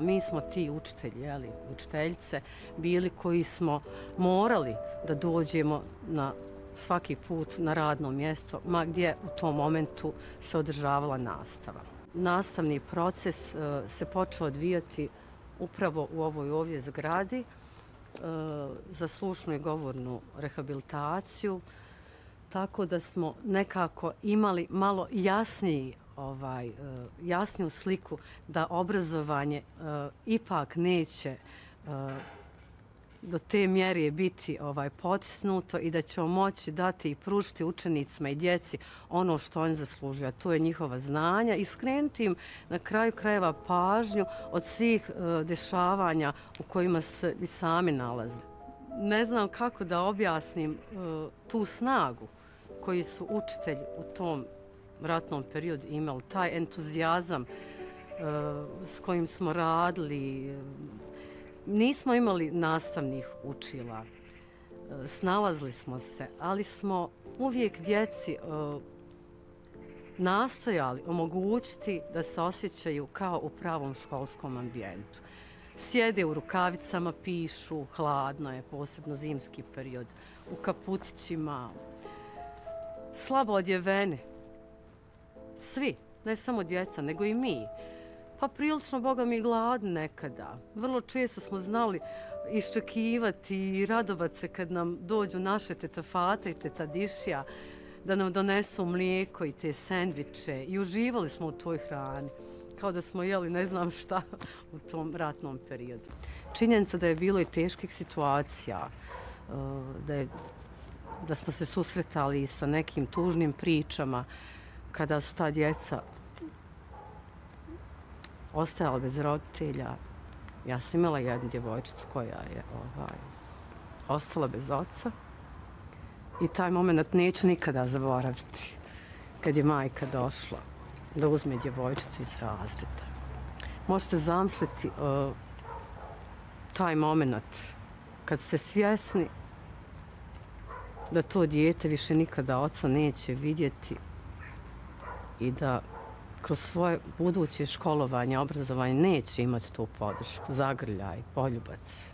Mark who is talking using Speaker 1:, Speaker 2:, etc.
Speaker 1: Mi smo ti učitelji, jeli, učiteljice, bili koji smo morali da dođemo na svaki put na radno mjesto, ma gdje u tom momentu se održavala nastava. Nastavni proces uh, se počeo odvijati upravo u ovoj ovdje zgradi uh, za slušnu i govornu rehabilitaciju, tako da smo nekako imali malo jasniji ovaj, e, jasniju sliku da obrazovanje e, ipak neće e, do te mjere biti ovaj potisnuto i da ćemo moći dati i pružiti učenicima i djeci ono što oni zaslužuju, a to je njihova znanja i skrenuti im na kraju krajeva pažnju od svih uh, dešavanja u kojima se i sami nalaze. Ne znam kako da objasnim uh, tu snagu koji su učitelji u tom ratnom periodu imali, taj entuzijazam eh, s kojim smo radili, nismo imali nastavnih učila, eh, Snalazli smo se, ali smo uvijek djeci eh, nastojali omogućiti da se osjećaju kao u pravom školskom ambijentu. Sjede u rukavicama, pišu, hladno je, posebno zimski period, u kaputićima, slabo odjevene. Svi, ne samo djeca, nego i mi. Pa prilično, Boga mi, glad nekada. Vrlo često smo znali iščekivati i radovat se kad nam dođu naše teta Fata i teta Dišija da nam donesu mlijeko i te sendviče i uživali smo u toj hrani kao da smo jeli ne znam šta u tom ratnom periodu. Činjenica da je bilo i teških situacija, e, da, je, da smo se susretali sa nekim tužnim pričama kada su ta djeca ostajala bez roditelja. Ja sam imala jednu djevojčicu koja je ovaj, ostala bez oca. I taj moment neću nikada zaboraviti. Kad je majka došla da uzme djevojčicu iz razreda. Možete zamisliti uh, taj moment kad ste svjesni da to dijete više nikada oca neće vidjeti i da kroz svoje buduće školovanje, obrazovanje neće imati tu podršku, zagrljaj, poljubac.